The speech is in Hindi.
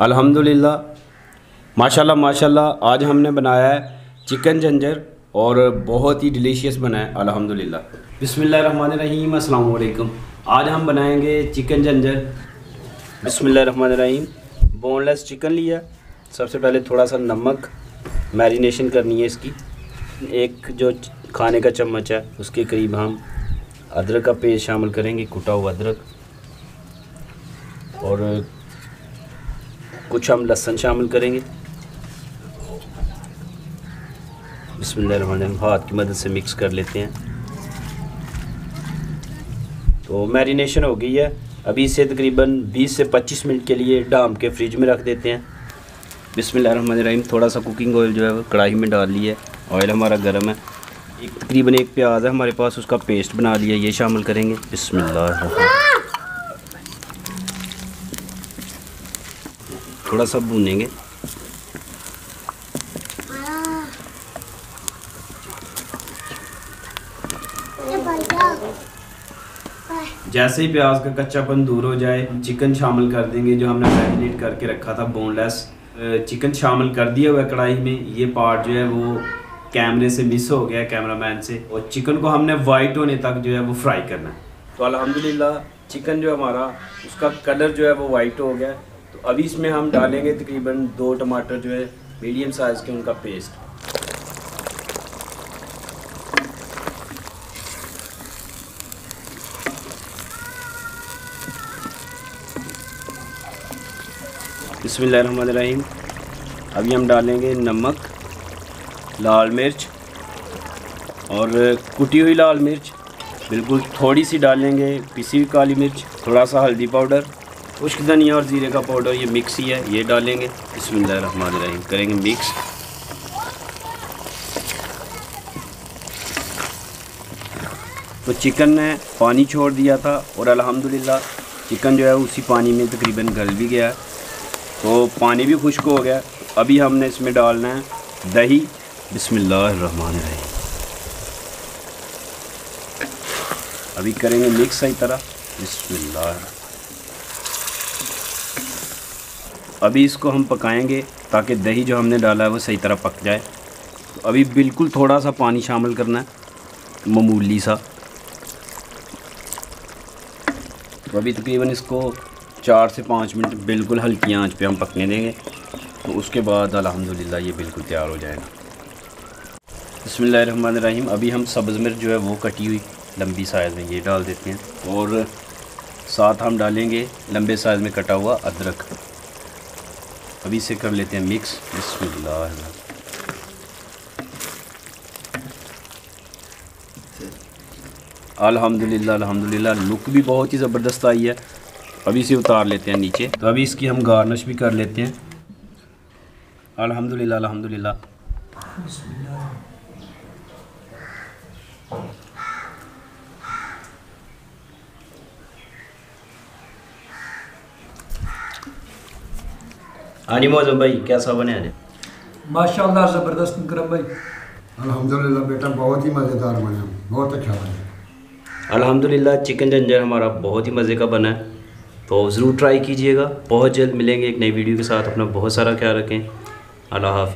अल्हम्दुलिल्लाह। माशाल्लाह माशाल्लाह, आज हमने बनाया है चिकन जंजर और बहुत ही डिलीशियस बना है, अल्हम्दुलिल्लाह। बिस्मिल्लाहिर्रहमानिर्रहीम अस्सलाम वालेकुम आज हम बनाएँगे चिकन जंजर। बिस्मिल्लाहिर्रहमानिर्रहीम बोनलेस चिकन लिया। सबसे पहले थोड़ा सा नमक मैरिनेशन करनी है इसकी। एक जो खाने का चम्मच है, उसके करीब हम अदरक का पेस्ट शामिल करेंगे, कुटा हुआ अदरक। और कुछ हम लहसन शामिल करेंगे। बिस्मिल्लाह हाथ की मदद से मिक्स कर लेते हैं। तो मैरिनेशन हो गई है। अभी इसे तकरीबन 20 से 25 मिनट के लिए डाम के फ्रिज में रख देते हैं। बिस्मिल्लाहिर्रहमानिर्रहीम थोड़ा सा कुकिंग ऑयल जो है वो कढ़ाई में डाल लिया है। ऑयल हमारा गर्म है। एक तकरीबन एक प्याज है हमारे पास, उसका पेस्ट बना लिया ये शामिल करेंगे। बिस्मिल्लाह थोड़ा सा भूनेंगे। जैसे ही प्याज का कच्चापन दूर हो जाए, चिकन शामिल कर देंगे, जो हमने मैरिनेट करके रखा था बोनलेस चिकन शामिल कर दिया हुआ कढ़ाई में, ये पार्ट जो है वो कैमरे से मिस हो गया कैमरामैन से। और चिकन को हमने वाइट होने तक जो है वो फ्राई करना है। तो अल्हम्दुलिल्लाह चिकन जो हमारा, उसका कलर जो है वो वाइट हो गया अभी इसमें हम डालेंगे तकरीबन दो टमाटर जो है मीडियम साइज़ के उनका पेस्ट बिसमीम अभी हम डालेंगे नमक, लाल मिर्च और कुटी हुई लाल मिर्च। बिल्कुल थोड़ी सी डालेंगे, पिसी हुई काली मिर्च, थोड़ा सा हल्दी पाउडर। खुश्क धनिया और ज़ीरे का पाउडर ये मिक्स ही है, ये डालेंगे। बिसमीम करेंगे मिक्स तो चिकन ने पानी छोड़ दिया था और अल्हम्दुलिल्लाह चिकन जो है उसी पानी में तकरीबन गल भी गया तो पानी भी खुश्क हो गया। अभी हमने इसमें डालना है दही। बिस्मिल्लाहिर्रहमान अभी करेंगे मिक्स सही तरह। बिस्मिल्लाह। अभी इसको हम पकाएँगे ताकि दही जो हमने डाला है वो सही तरह पक जाए। तो अभी बिल्कुल थोड़ा सा पानी शामिल करना है, मामूली सा। तो अभी तकरीबन इसको चार से पाँच मिनट बिल्कुल हल्की आँच पे हम पकने देंगे। तो उसके बाद अल्हम्दुलिल्लाह ये बिल्कुल तैयार हो जाएगा। बसमीम अभी हम सब्ज़ मिर्च जो है वो कटी हुई लंबी साइज़ में ये डाल देते हैं। और साथ हम डालेंगे लंबे साइज़ में कटा हुआ अदरक। अभी इसे कर लेते हैं मिक्स बिस्मिल्लाह अल्हम्दुलिल्लाह अल्हम्दुलिल्लाह, लुक भी बहुत ही ज़बरदस्त आई है। अभी इसे उतार लेते हैं नीचे। तो अभी इसकी हम गार्निश भी कर लेते हैं। अल्हम्दुलिल्लाह अल्हम्दुलिल्लाह। हाँ मौजम मौजूद भाई कैसा बने आज? माशाल्लाह ज़बरदस्त मुकरम भाई। अल्हम्दुलिल्लाह बेटा बहुत ही मज़ेदार बना। बहुत अच्छा बना। अल्हम्दुलिल्लाह चिकन जंजर हमारा बहुत ही मज़े का बना है। तो ज़रूर ट्राई कीजिएगा। बहुत जल्द मिलेंगे एक नई वीडियो के साथ। अपना बहुत सारा ख्याल रखें। अल्लाह हाफि